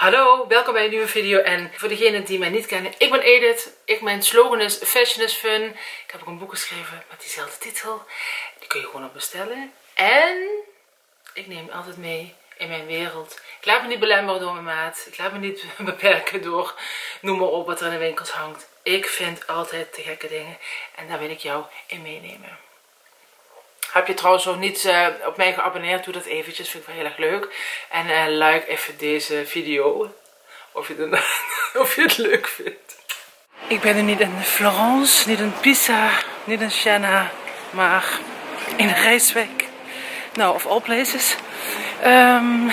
Hallo, welkom bij een nieuwe video en voor degenen die mij niet kennen, ik ben Edith. Ik, mijn slogan is Fashion is Fun. Ik heb ook een boek geschreven met diezelfde titel. Die kun je gewoon op bestellen. En ik neem altijd mee in mijn wereld. Ik laat me niet belemmeren door mijn maat. Ik laat me niet beperken door noem maar op wat er in de winkels hangt. Ik vind altijd de gekke dingen en daar wil ik jou in meenemen. Heb je trouwens nog niet uh, op mij geabonneerd, doe dat eventjes. Vind ik wel heel erg leuk. En uh, like even deze video. Of je, of je het leuk vindt. Ik ben nu niet in Florence, niet in Pisa, niet in Siena. Maar in Rijswijk. Nou, of all places. Um,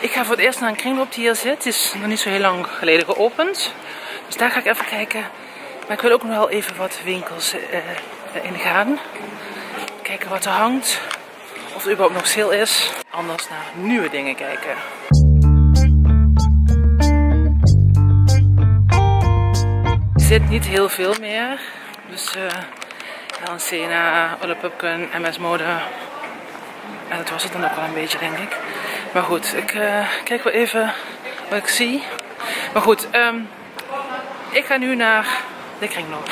ik ga voor het eerst naar een kringloop die hier zit. Het is nog niet zo heel lang geleden geopend. Dus daar ga ik even kijken. Maar ik wil ook nog wel even wat winkels uh, in gaan. Kijken wat er hangt. Of er überhaupt nog sale is. Anders naar nieuwe dingen kijken. Er zit niet heel veel meer. Dus uh, Sena, Olipupken, MS Mode. En dat was het dan ook wel een beetje denk ik. Maar goed, ik uh, kijk wel even wat ik zie. Maar goed, um, ik ga nu naar de kringloop.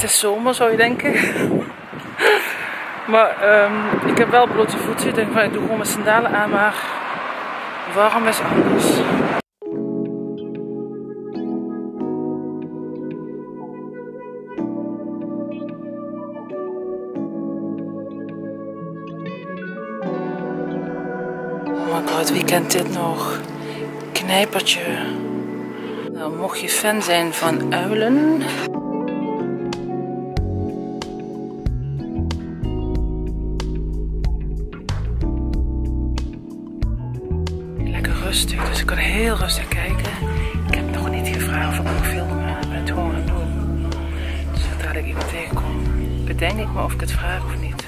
Het is zomer zou je denken. maar um, ik heb wel blote voeten. Ik denk van ik doe gewoon mijn sandalen aan. Maar warm is anders. Oh god, wie kent dit nog? Knijpertje. Nou, mocht je fan zijn van uilen. Kan heel rustig kijken. Ik heb nog niet gevraagd of ik nog filmen, maar het gewoon gaan doen. Dus zodra ik iemand tegenkom, bedenk ik me of ik het vraag of niet.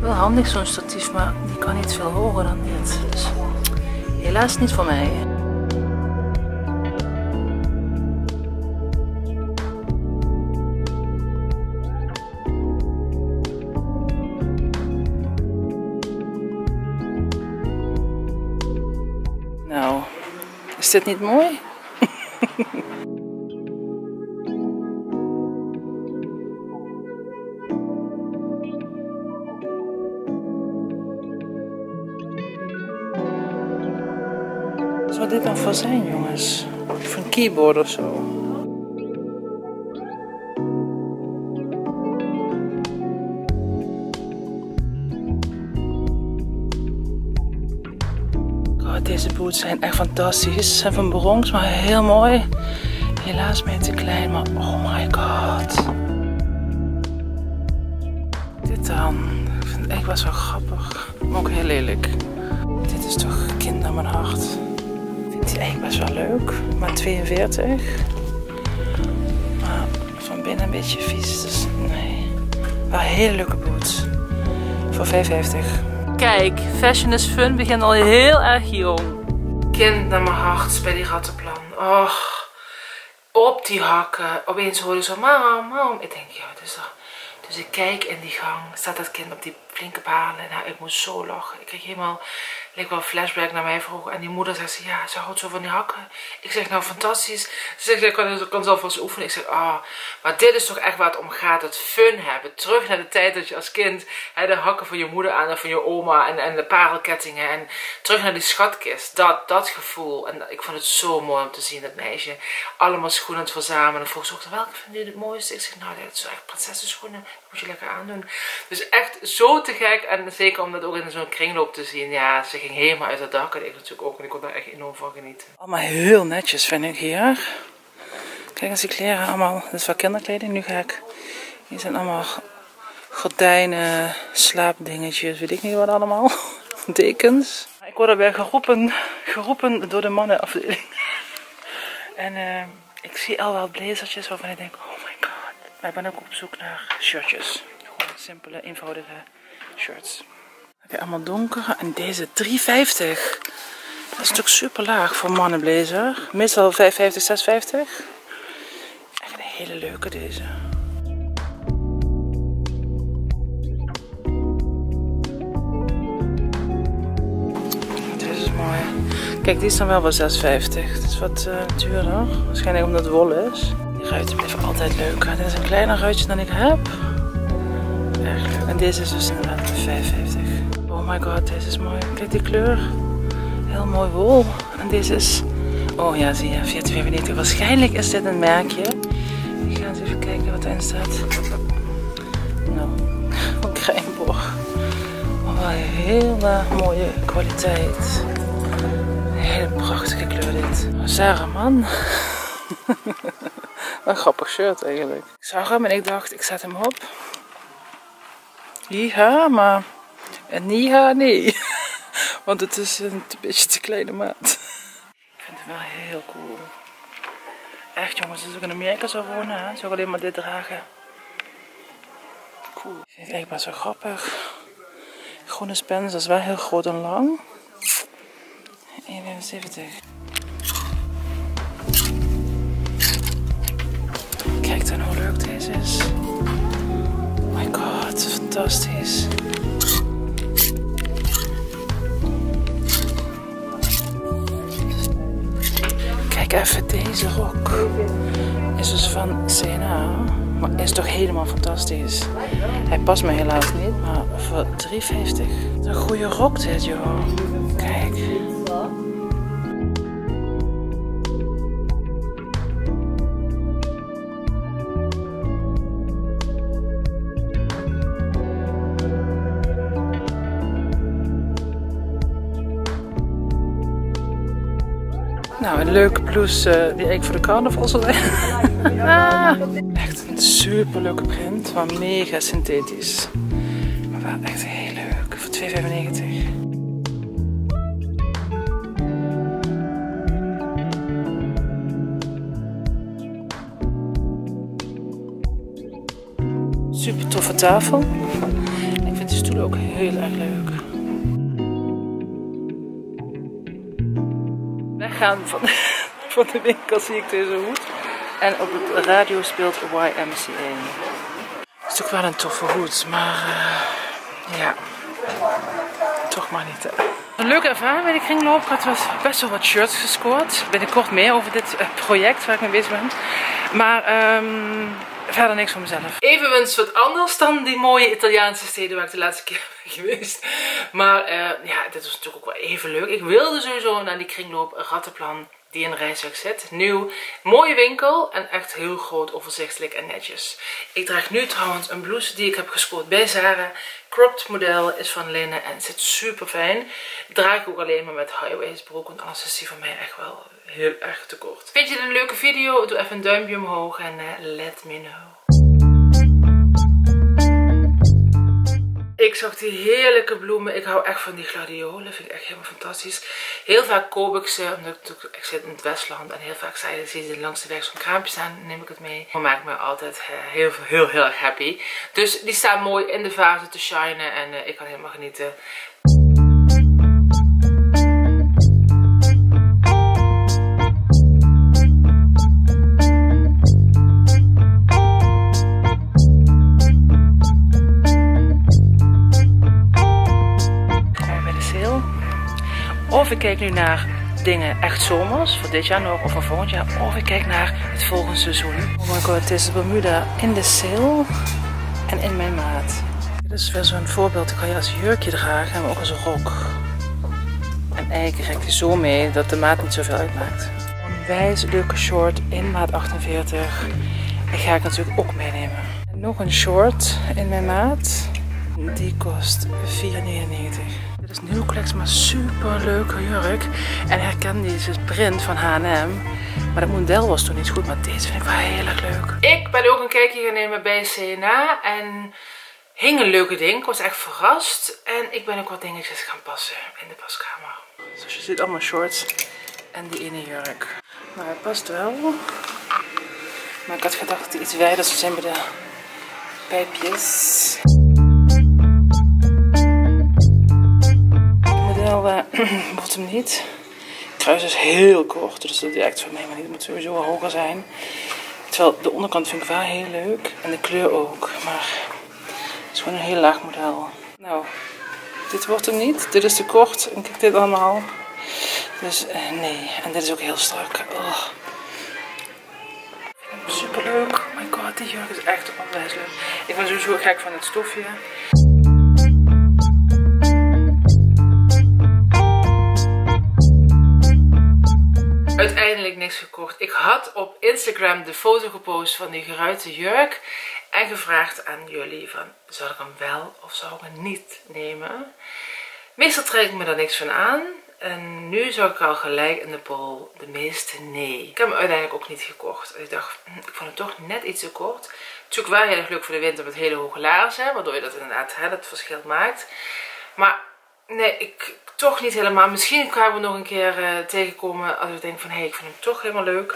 Wel handig zo'n statief, maar die kan niet veel hoger dan dit. Dus helaas niet voor mij. Is dit niet mooi? Zou dit dan voor zijn, jongens? Of een keyboard of zo? Deze boots zijn echt fantastisch. Ze zijn van bronx, maar heel mooi. Helaas ben je te klein, maar oh my god. Dit dan. Ik vind het echt best wel grappig. Maar ook heel lelijk. Dit is toch kind naar mijn hart. Ik vind die eigenlijk best wel leuk. Maar 42. Maar van binnen een beetje vies. Dus nee. Wel hele leuke boots. Voor 55. Kijk, fashion is fun begint al heel erg jong. Kind naar mijn hart bij die rattenplan. Och, op die hakken. Opeens hoor ik zo, mam, mam. Ik denk, ja? Dus ik kijk in die gang, staat dat kind op die Nou, ik moest zo lachen. Ik kreeg helemaal, leek wel flashback naar mij vroeger. En die moeder zegt, ze, ja, ze houdt zo van die hakken. Ik zeg, nou, fantastisch. Ze zegt, ik kan, kan zelf wel eens oefenen. Ik zeg, ah, oh, maar dit is toch echt waar het om gaat. Het fun hebben. Terug naar de tijd dat je als kind de hakken van je moeder aan en van je oma. En, en de parelkettingen. En terug naar die schatkist. Dat, dat gevoel. En ik vond het zo mooi om te zien, dat meisje. Allemaal schoenen te verzamelen. En vroeg ze ook, welke vind je het mooiste? Ik zeg, nou, dat is echt prinsessenschoenen. Dat moet je lekker aandoen. Dus echt zo te gek. En zeker om dat ook in zo'n kringloop te zien. Ja, ze ging helemaal uit het dak. En ik natuurlijk ook. En ik kon daar echt enorm van genieten. Allemaal heel netjes vind ik hier. Kijk eens die kleren allemaal. Dit is wel kinderkleding. Nu ga ik... Hier zijn allemaal gordijnen, slaapdingetjes. Weet ik niet wat allemaal. Dekens. Ik word erbij geroepen, geroepen door de mannenafdeling. En uh, ik zie al wel blazertjes waarvan ik denk, oh my god. Maar ik ben ook op zoek naar shirtjes. Gewoon simpele, eenvoudige shirts. Allemaal donker. En deze 3,50. Dat is toch super laag voor mannenblazer. Meestal 5,50, 6,50. hele leuke deze. Deze is mooi. Kijk, die is dan wel wel 6,50. Het is wat uh, duurder. Waarschijnlijk omdat het wol is. Die ruiten blijven altijd leuk. Dit is een kleiner ruitje dan ik heb. En deze is dus inderdaad 5,50. Oh my god, deze is mooi. Kijk die kleur. Heel mooi wol. En deze is... Oh ja, zie je. 14,95. Waarschijnlijk is dit een merkje. Ik ga eens even kijken wat erin staat. Nou, van Krijnborg. Oh, wel een hele mooie kwaliteit. Een hele prachtige kleur dit. Sarah man. een grappig shirt eigenlijk. Ik zag hem en ik dacht, ik zet hem op. Hiha, maar en niha, nee. Want het is een beetje te kleine maat. Ik vind het wel heel cool. Echt jongens, als ik in Amerika zou wonen, hè, zou alleen maar dit dragen. Cool. Ik vind het echt best wel grappig. Groene spens, is wel heel groot en lang. 1,75. Kijk dan hoe leuk deze is. God, fantastisch. Kijk even deze rok. Is dus van CNA. Maar is toch helemaal fantastisch. Hij past me helaas niet, maar voor 3,50. Een goede rok dit joh. Kijk. Nou, een leuke blouse uh, die eigenlijk voor de carnaval zal echt een super leuke print, maar mega synthetisch. Maar wel echt heel leuk, voor 2,95. Super toffe tafel. Ik vind de stoelen ook heel erg leuk. Van, van de winkel zie ik deze hoed. En op de radio speelt YMCA. Het is toch wel een toffe hoed, maar uh, ja, toch maar niet. Een leuke ervaring bij de kringloop. Ik had best wel wat shirts gescoord. Binnenkort meer over dit uh, project waar ik mee bezig ben. Maar um, verder niks voor mezelf. Even eens wat anders dan die mooie Italiaanse steden waar ik de laatste keer ben geweest. Maar uh, ja, dit was natuurlijk ook wel even leuk. Ik wilde sowieso naar die kringloop Rattenplan die in Rijswijk zit. Nieuw, mooie winkel en echt heel groot, overzichtelijk en netjes. Ik draag nu trouwens een blouse die ik heb gescoord bij Zara. Cropped model, is van linnen en zit super fijn. Draag ik ook alleen maar met high-waist broek, want anders is die voor mij echt wel heel erg te kort. Vind je dit een leuke video? Doe even een duimpje omhoog en uh, let me know. Ik zag die heerlijke bloemen. Ik hou echt van die gladiolen. Vind ik echt helemaal fantastisch. Heel vaak koop ik ze. Omdat ik, ik zit in het Westland. En heel vaak zie je langs de weg zo'n kraampje staan. Neem ik het mee. Dat maakt me altijd heel, heel, heel erg happy. Dus die staan mooi in de vazen te shinen. En uh, ik kan helemaal genieten. Ik kijk nu naar dingen echt zomers, voor dit jaar nog of voor volgend jaar. Of ik kijk naar het volgende seizoen. Oh my god, het is Bermuda in de sale en in mijn maat. Dit is weer zo'n voorbeeld, ik kan je als jurkje dragen en ook als een rok. En eigenlijk je zo mee dat de maat niet zoveel uitmaakt. Een wijs leuke short in maat 48. Die ga ik natuurlijk ook meenemen. En nog een short in mijn maat. Die kost 4,99. Is nieuw collectie, maar super leuke jurk. En herken deze print van H&M. Maar dat model was toen niet goed, maar deze vind ik wel heel erg leuk. Ik ben ook een kijkje gaan nemen bij CNA. En hing een leuke ding. Ik was echt verrast. En ik ben ook wat dingetjes gaan passen in de paskamer. Zoals je ziet allemaal shorts. En die ene jurk. Maar het past wel. Maar ik had gedacht dat het iets wijder zou zijn bij de pijpjes. Bottom niet. Kruis is heel kort, dus dat echt voor mij, maar die moet sowieso hoger zijn. Terwijl de onderkant vind ik wel heel leuk. En de kleur ook. Maar het is gewoon een heel laag model. Nou, dit wordt hem niet. Dit is te kort. En kijk dit allemaal. Dus eh, nee. En dit is ook heel strak. Oh. Super leuk. Oh my god, die jurk is echt onwijs leuk. Ik ben sowieso gek van het stofje. Uiteindelijk niks gekocht. Ik had op Instagram de foto gepost van die geruite jurk. En gevraagd aan jullie van, zou ik hem wel of zou ik hem niet nemen? Meestal trek ik me daar niks van aan. En nu zou ik al gelijk in de poll de meeste nee. Ik heb hem uiteindelijk ook niet gekocht. Ik dacht, hm, ik vond het toch net iets te kort. Natuurlijk wel heel erg leuk voor de winter met hele hoge laarzen. Waardoor je dat inderdaad het verschil maakt. Maar nee, ik toch niet helemaal. Misschien gaan we nog een keer uh, tegenkomen als ik denk van hé, hey, ik vind hem toch helemaal leuk.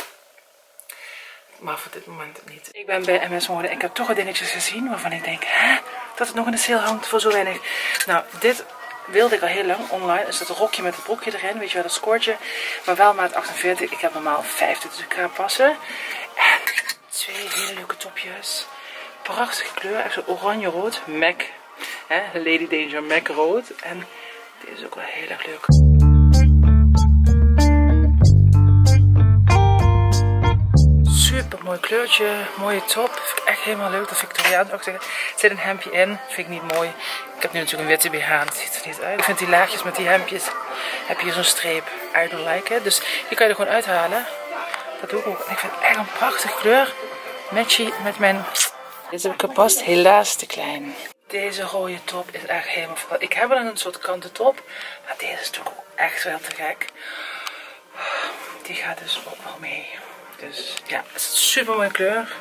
Maar voor dit moment niet. Ik ben bij MS Mode ik heb toch wat dingetjes gezien waarvan ik denk, hè, dat het nog in de sale hangt voor zo weinig. Nou, dit wilde ik al heel lang online. Dus dat rokje met het broekje erin, weet je wel, dat scoortje. Maar wel maat 48. Ik heb normaal 50, dus ik ga passen. En twee hele leuke topjes. Prachtige kleur, echt zo oranje-rood. MAC, Lady Danger MAC rood. En dit is ook wel heel erg leuk. super mooi kleurtje, mooie top. Vind ik echt helemaal leuk, dat Victoriaans-achtige. Er zit een hemdje in, vind ik niet mooi. Ik heb nu natuurlijk een witte BH, het ziet er niet uit. Ik vind die laagjes met die hemdjes, heb je zo'n streep. I don't like it. Dus die kan je er gewoon uithalen. Dat doe ik ook. En ik vind het echt een prachtige kleur. Matchy met mijn... Deze heb ik gepast, helaas te klein. Deze rode top is echt helemaal... Ik heb wel een soort kanten top, maar deze is ook echt wel te gek. Die gaat dus ook wel mee. Dus ja, het is een super mooie kleur.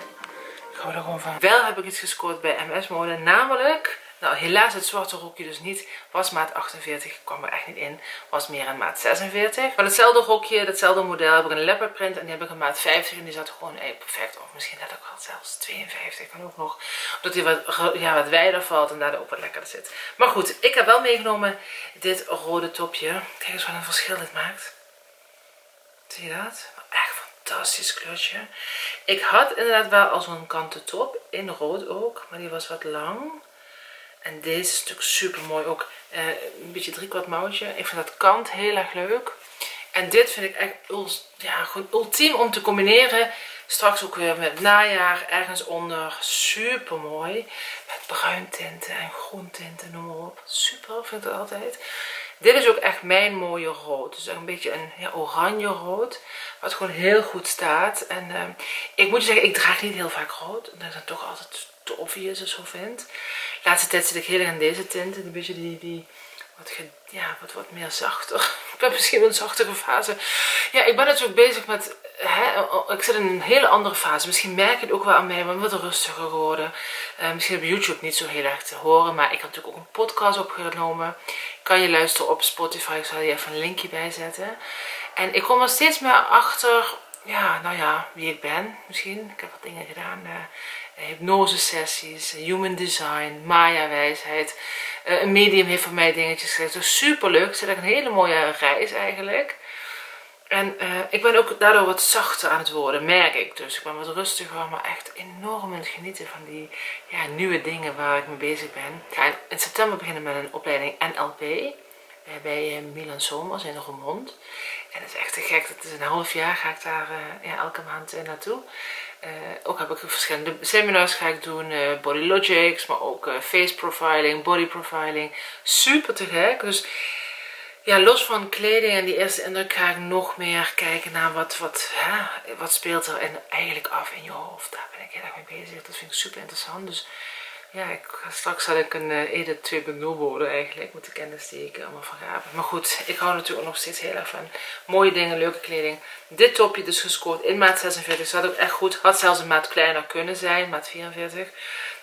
Ik hou er gewoon van. Wel heb ik iets gescoord bij MS Mode. Namelijk, nou helaas het zwarte rokje dus niet. Was maat 48, kwam er echt niet in. Was meer een maat 46. Maar hetzelfde rokje, hetzelfde model heb ik een leopard print. En die heb ik een maat 50 en die zat gewoon eh, perfect. Of misschien net ook wel zelfs 52 kan ook nog. Omdat die wat, ja, wat wijder valt en daardoor ook wat lekkerder zit. Maar goed, ik heb wel meegenomen dit rode topje. Kijk eens wat een verschil dit maakt. Zie je dat? Echt fantastisch kleurtje. Ik had inderdaad wel al zo'n kanten top. In rood ook. Maar die was wat lang. En deze is natuurlijk super mooi. Ook eh, een beetje driekwart mouwtje. Ik vind dat kant heel erg leuk. En dit vind ik echt ja, gewoon ultiem om te combineren. Straks ook weer met najaar ergens onder. Super mooi. Met bruin tinten en groen tinten, noem maar op. Super, vind ik dat altijd. Dit is ook echt mijn mooie rood. Dus een beetje een ja, oranje rood. Wat gewoon heel goed staat. En uh, ik moet je zeggen, ik draag niet heel vaak rood. Dat is dan toch altijd te obvious of zo vind. De laatste tijd zit ik heel erg in deze tint. Een beetje die, die wat, ja, wat, wat meer zachter. Ik ben misschien een zachtere fase. Ja, ik ben natuurlijk bezig met... Hè, ik zit in een hele andere fase. Misschien merk je het ook wel aan mij. Ik ben wat rustiger geworden. Uh, misschien op YouTube niet zo heel erg te horen. Maar ik heb natuurlijk ook een podcast opgenomen. Kan je luisteren op Spotify. Ik zal je even een linkje bijzetten. En ik kom er steeds meer achter... Ja, nou ja, wie ik ben misschien. Ik heb wat dingen gedaan. Uh, hypnose sessies, human design, Maya wijsheid. Uh, een medium heeft voor mij dingetjes gezegd. Dus super leuk. Het is een hele mooie reis eigenlijk. En uh, ik ben ook daardoor wat zachter aan het worden, merk ik. Dus ik ben wat rustiger, maar echt enorm aan het genieten van die ja, nieuwe dingen waar ik mee bezig ben. Ga in september beginnen met een opleiding NLP uh, bij Milan Somers in Roermond. En het is echt te gek. Het is een half jaar ga ik daar ja, elke maand naartoe. Uh, ook heb ik verschillende seminars ga ik doen, uh, Body Logics, maar ook uh, face profiling, body profiling. Super te gek. Dus ja, los van kleding en die eerste indruk ga ik nog meer kijken naar wat, wat, hè, wat speelt er en eigenlijk af in je hoofd. Daar ben ik heel erg mee bezig. Dat vind ik super interessant. Dus ja, ik, straks zal ik een uh, Edith 2.0 worden eigenlijk. Met de kennis die ik allemaal vergaven. Maar goed, ik hou natuurlijk nog steeds heel erg van mooie dingen, leuke kleding. Dit topje dus gescoord in maat 46. Zat ook echt goed. Had zelfs een maat kleiner kunnen zijn, maat 44.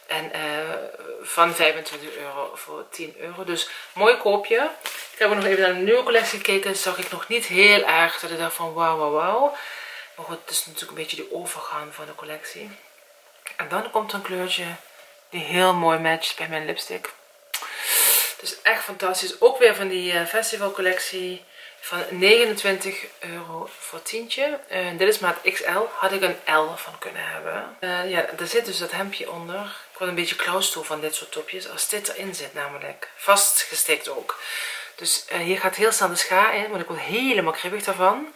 En uh, van 25 euro voor 10 euro. Dus mooi koopje. Ik heb nog even naar de nieuwe collectie gekeken. Zag ik nog niet heel erg dat ik dacht van wauw, wauw, wauw. Maar goed, het is natuurlijk een beetje de overgang van de collectie. En dan komt een kleurtje die heel mooi matcht bij mijn lipstick. Dus echt fantastisch. Ook weer van die uh, festivalcollectie. van 29 euro voor tientje. Uh, dit is maat XL. Had ik een L van kunnen hebben. Uh, ja, er zit dus dat hemdje onder. Ik word een beetje klauwstoel van dit soort topjes. Als dit erin zit namelijk. Vastgestikt ook. Dus uh, hier gaat heel snel de scha in. Word ik word helemaal kribbig daarvan.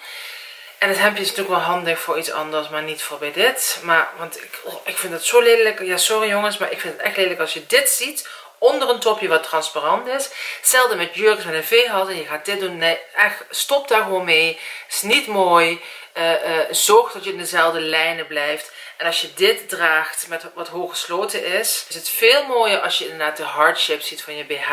En het hemdje is natuurlijk wel handig voor iets anders, maar niet voor bij dit. Maar, want ik, oh, ik vind het zo lelijk. Ja, sorry jongens, maar ik vind het echt lelijk als je dit ziet onder een topje wat transparant is. Hetzelfde met jurkjes met een V-hals en je gaat dit doen. Nee, echt, stop daar gewoon mee. Is niet mooi. Uh, uh, zorg dat je in dezelfde lijnen blijft. En als je dit draagt met wat hoog gesloten is, is het veel mooier als je inderdaad de hard ziet van je BH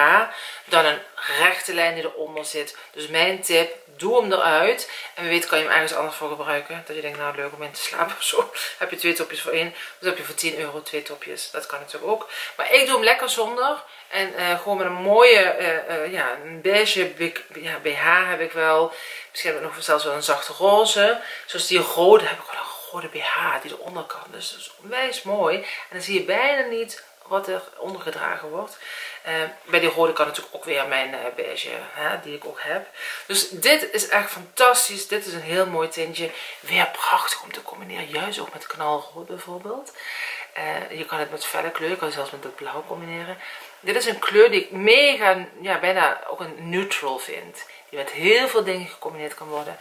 dan een rechte lijn die eronder zit. Dus mijn tip, doe hem eruit. En wie weet kan je hem ergens anders voor gebruiken. Dat je denkt, nou leuk om in te slapen of zo. Heb je twee topjes voor één. Dus heb je voor 10 euro twee topjes. Dat kan natuurlijk ook. Maar ik doe hem lekker zonder. En uh, gewoon met een mooie, uh, ja, een beige BH heb ik wel. Misschien heb ik nog zelfs wel een zachte roze. Zoals die rode heb ik wel een rode BH die eronder kan. Dus dat is onwijs mooi. En dan zie je bijna niet wat er ondergedragen wordt. Uh, bij die rode kan natuurlijk ook weer mijn uh, beige, hè, die ik ook heb. Dus dit is echt fantastisch. Dit is een heel mooi tintje. Weer prachtig om te combineren. Juist ook met knalrood bijvoorbeeld. Uh, je kan het met felle kleur, je kan zelfs met het blauw combineren. Dit is een kleur die ik mega, ja, bijna ook een neutral vind. Die met heel veel dingen gecombineerd kan worden.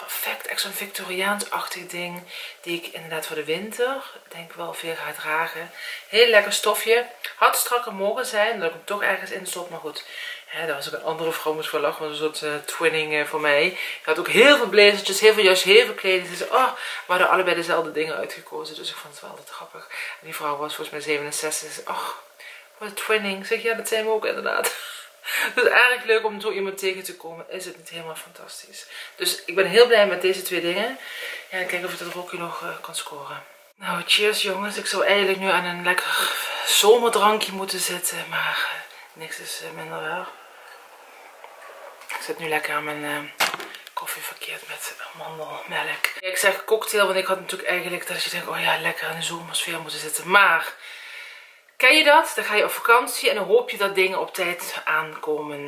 Perfect, echt zo'n Victoriaans-achtig ding. Die ik inderdaad voor de winter, denk wel veel ga dragen. Heel lekker stofje. Had strakker mogen zijn, dat ik hem toch ergens in stop. Maar goed, hè, daar was ook een andere vrouw moest voor lachen. Een soort uh, twinning uh, voor mij. Ik had ook heel veel blazertjes, heel veel juist heel veel kleding. Zei, oh, we hadden allebei dezelfde dingen uitgekozen. Dus ik vond het wel altijd grappig. En die vrouw was volgens mij 67. Ze zei, oh, wat een twinning. zeg, ja, dat zijn we ook inderdaad. Is erg leuk om zo iemand tegen te komen. Is het niet helemaal fantastisch. Dus ik ben heel blij met deze twee dingen. Ja, en kijken of ik het rokje nog uh, kan scoren. Nou, cheers jongens. Ik zou eigenlijk nu aan een lekker zomerdrankje moeten zitten. Maar uh, niks is uh, minder waar. Ik zit nu lekker aan mijn koffie verkeerd met mandelmelk. ik zeg cocktail, want ik had natuurlijk eigenlijk dat je denkt, oh ja, lekker in de zomersfeer moeten zitten. Maar Ken je dat? Dan ga je op vakantie en dan hoop je dat dingen op tijd aankomen.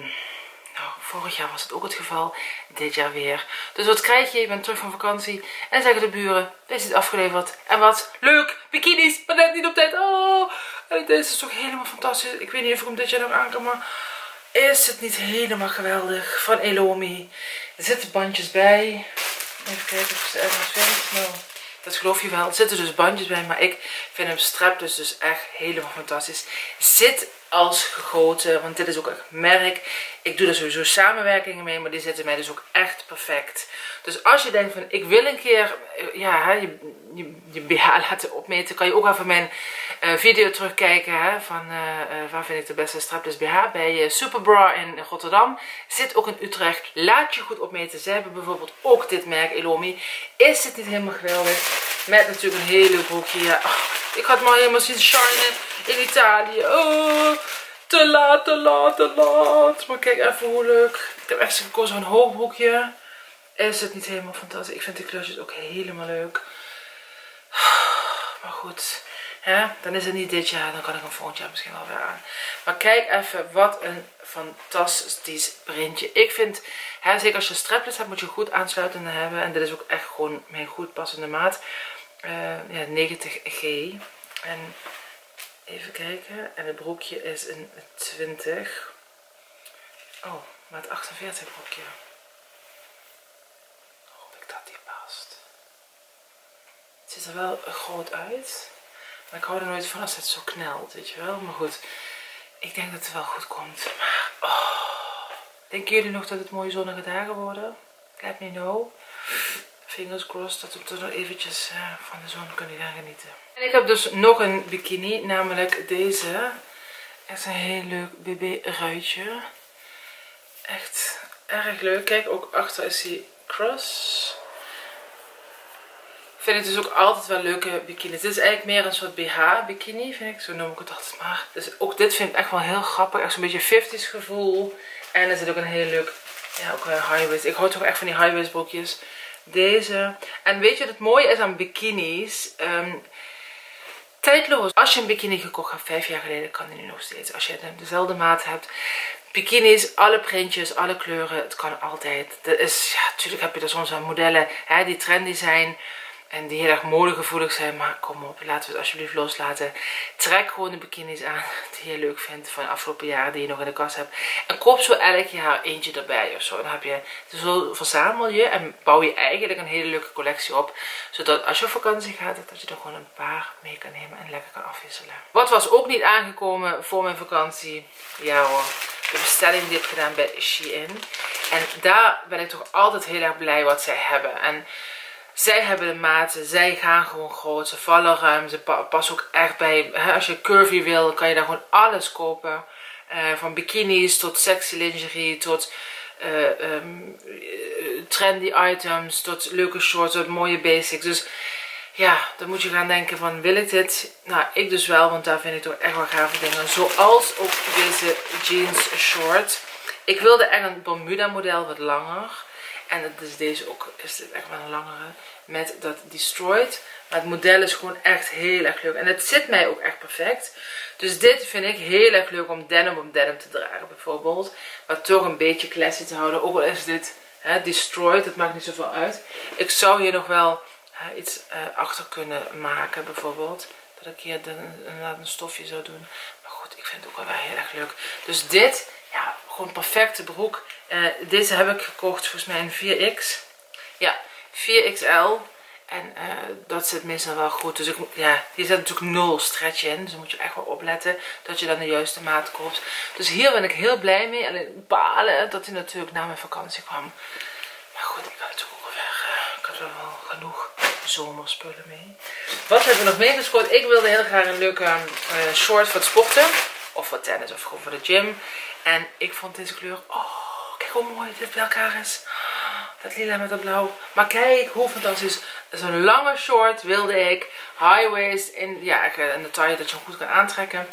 Nou, vorig jaar was het ook het geval. Dit jaar weer. Dus wat krijg je? Je bent terug van vakantie. En zeggen de buren, deze is afgeleverd. En wat? Leuk! Bikinis! Maar net niet op tijd. Oh! Deze is toch helemaal fantastisch. Ik weet niet of ik hem dit jaar nog aan kan, maar... Is het niet helemaal geweldig? Van Elomi. Er zitten bandjes bij. Even kijken of ze ergens vind. Nou... Dat geloof je wel. Er zitten dus bandjes bij, maar ik vind hem strap dus, dus echt helemaal fantastisch. Zit als gegoten, want dit is ook een merk. Ik doe er sowieso samenwerkingen mee, maar die zitten mij dus ook echt perfect. Dus als je denkt van, ik wil een keer eh, ja, je, je, je BH laten opmeten, kan je ook even mijn uh, video terugkijken hè, van uh, uh, waar vind ik de beste strapless BH. Bij Superbra in Rotterdam. Zit ook in Utrecht. Laat je goed opmeten. Ze hebben bijvoorbeeld ook dit merk Elomi. Is het niet helemaal geweldig? Met natuurlijk een hele broekje. Ik had maar helemaal zien shinen in Italië. Oh, te laat, te laat, te laat. Maar kijk even hoe leuk. Ik heb echt gekozen voor een hoog broekje. Is het niet helemaal fantastisch? Ik vind de kleurtjes ook helemaal leuk. Maar goed, hè? dan is het niet dit jaar. Dan kan ik hem volgend jaar misschien wel weer aan. Maar kijk even wat een fantastisch printje. Ik vind, hè, zeker als je strapless hebt, moet je goed aansluitende hebben. En dit is ook echt gewoon mijn goed passende maat. Uh, ja, 90G. En even kijken. En het broekje is een 20. Oh, maat 48 broekje. Hoop ik dat die past. Het ziet er wel groot uit. Maar ik hou er nooit van als het zo knelt, weet je wel. Maar goed, ik denk dat het wel goed komt. Maar, oh. Denken jullie nog dat het mooie zonnige dagen worden? Let me know fingers crossed dat we toch nog eventjes uh, van de zon kunnen gaan genieten. En ik heb dus nog een bikini, namelijk deze. Echt een heel leuk bb ruitje. Echt erg leuk. Kijk, ook achter is hij cross. Vind ik dus ook altijd wel leuke bikinis. Dit is eigenlijk meer een soort BH bikini, vind ik. Zo noem ik het altijd maar. Dus ook dit vind ik echt wel heel grappig. Echt zo'n beetje 50s gevoel. En er zit ook een heel leuk, ja ook high waist. Ik hou toch echt van die high waist broekjes. Deze. En weet je, het mooie is aan bikinis. Um, Tijdloos. Als je een bikini gekocht hebt vijf jaar geleden, kan die nu nog steeds. Als je dezelfde maat hebt. Bikinis, alle printjes, alle kleuren. Het kan altijd. Dat is, ja, natuurlijk heb je er soms wel modellen hè, die trendy zijn. En die heel erg modegevoelig zijn. Maar kom op, laten we het alsjeblieft loslaten. Trek gewoon de bikinis aan die je leuk vindt van de afgelopen jaren die je nog in de kast hebt. En koop zo elk jaar eentje erbij of zo. Dan heb je, zo verzamel je en bouw je eigenlijk een hele leuke collectie op. Zodat als je op vakantie gaat, dat je er gewoon een paar mee kan nemen en lekker kan afwisselen. Wat was ook niet aangekomen voor mijn vakantie? Ja hoor, de bestelling die ik heb gedaan bij Shein. En daar ben ik toch altijd heel erg blij wat zij hebben. En zij hebben de maten, zij gaan gewoon groot, ze vallen ruim, ze passen ook echt bij, hè, als je curvy wil, kan je daar gewoon alles kopen. Uh, van bikinis tot sexy lingerie, tot uh, um, trendy items, tot leuke shorts, tot mooie basics. Dus ja, dan moet je gaan denken van, wil ik dit? Nou, ik dus wel, want daar vind ik toch echt wel gave dingen. Zoals ook deze jeans short. Ik wilde echt een Bermuda model, wat langer. En het is deze ook, is dit echt wel een langere. Met dat Destroyed. Maar het model is gewoon echt heel erg leuk. En het zit mij ook echt perfect. Dus dit vind ik heel erg leuk om denim op denim te dragen bijvoorbeeld. Maar toch een beetje classy te houden. Ook al is dit hè, Destroyed, dat maakt niet zoveel uit. Ik zou hier nog wel iets uh, achter kunnen maken bijvoorbeeld. Dat ik hier een stofje zou doen. Maar goed, ik vind het ook wel heel erg leuk. Dus dit, ja, gewoon perfecte broek. Uh, deze heb ik gekocht volgens mij in 4X. Ja, 4XL. En uh, dat zit meestal wel goed. Dus ik, ja, hier zit natuurlijk nul stretch in. Dus dan moet je echt wel opletten dat je dan de juiste maat koopt. Dus hier ben ik heel blij mee. En balen dat hij natuurlijk na mijn vakantie kwam. Maar goed, ik had natuurlijk ook weer, uh, ik had wel genoeg zomerspullen mee. Wat hebben we nog meegeschoten? Ik wilde heel graag een leuke uh, short voor het sporten. Of voor tennis of gewoon voor de gym. En ik vond deze kleur, oh hoe mooi dit bij elkaar is. Dat lila met dat blauw. Maar kijk hoe fantastisch. Zo'n lange short wilde ik. High waist. In, ja, een taille dat je hem goed kan aantrekken.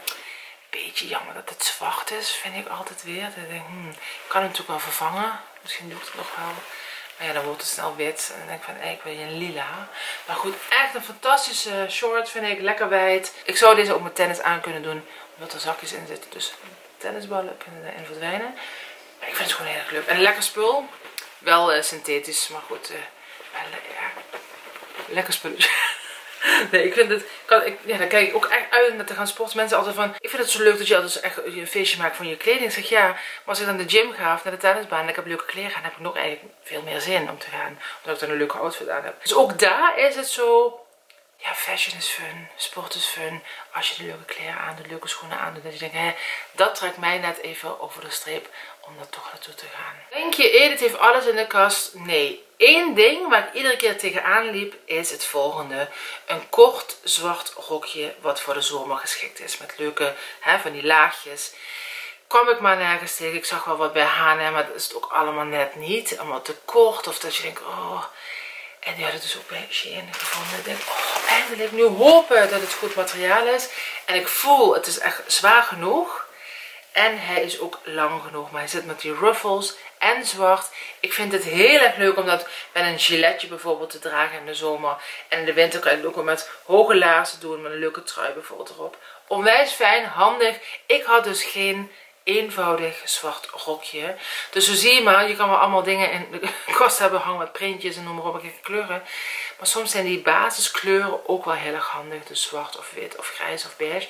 Beetje jammer dat het zwart is. Vind ik altijd weer. Denk ik, hmm, ik kan hem natuurlijk wel vervangen. Misschien doe ik het nog wel. Maar ja, dan wordt het snel wit. En dan denk ik van, ik wil je een lila. Maar goed, echt een fantastische short vind ik. Lekker wijd. Ik zou deze ook met tennis aan kunnen doen. Omdat er zakjes in zitten. Dus tennisballen kunnen erin verdwijnen. Ik vind het gewoon heel erg leuk. En een lekker spul. Wel uh, synthetisch, maar goed. Uh, ja, lekker spulletje. nee, ik vind het... Kan, ik, ja, dan kijk ik ook echt uit naar te gaan sporten. Mensen altijd van... Ik vind het zo leuk dat je altijd echt een feestje maakt van je kleding. Ik zeg ja, maar als ik dan de gym ga of naar de tennisbaan en ik heb leuke kleren dan heb ik nog eigenlijk veel meer zin om te gaan. Omdat ik dan een leuke outfit aan heb. Dus ook daar is het zo ja, fashion is fun, sport is fun. Als je de leuke kleren aandoet, leuke schoenen aandoet, dat je denkt, hé, dat trekt mij net even over de streep om daar toch naartoe te gaan. Denk je, Edith heeft alles in de kast? Nee. Eén ding waar ik iedere keer tegenaan liep, is het volgende. Een kort zwart rokje wat voor de zomer geschikt is. Met leuke, hè, van die laagjes. Kwam ik maar nergens tegen. Ik zag wel wat bij H&M, maar dat is het ook allemaal net niet. Allemaal te kort. Of dat je denkt, oh... En die hadden dus ook bij Shein gevonden. Ik denk, oh, eindelijk nu hopen dat het goed materiaal is. En ik voel, het is echt zwaar genoeg. En hij is ook lang genoeg. Maar hij zit met die ruffles en zwart. Ik vind het heel erg leuk om dat met een giletje bijvoorbeeld te dragen in de zomer. En in de winter kan je het ook met hoge laarzen doen. Met een leuke trui bijvoorbeeld erop. Onwijs fijn, handig. Ik had dus geen eenvoudig zwart rokje. Dus zo zie je maar, je kan wel allemaal dingen in de kast hebben hangen met printjes en noem maar op, gekke kleuren. Maar soms zijn die basiskleuren ook wel heel erg handig. Dus zwart of wit of grijs of beige.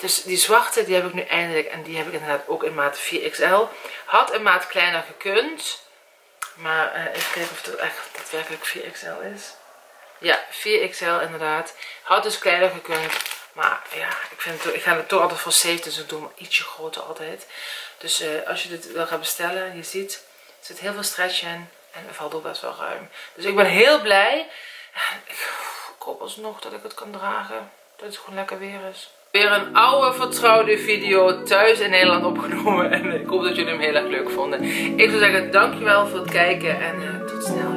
Dus die zwarte, die heb ik nu eindelijk. En die heb ik inderdaad ook in maat 4XL. Had een maat kleiner gekund. Maar uh, even kijken of het echt daadwerkelijk 4XL is. Ja, 4XL inderdaad. Had dus kleiner gekund. Maar ja, ik, vind het, ik ga het toch altijd voor safe, dus ik doe ietsje groter altijd. Dus uh, als je dit wil gaan bestellen, je ziet, er zit heel veel stretch in. En het valt ook best wel ruim. Dus ik ben heel blij. Ik hoop alsnog dat ik het kan dragen. Dat het gewoon lekker weer is. Weer een oude vertrouwde video thuis in Nederland opgenomen. En ik hoop dat jullie hem heel erg leuk vonden. Ik zou zeggen dankjewel voor het kijken en uh, tot snel.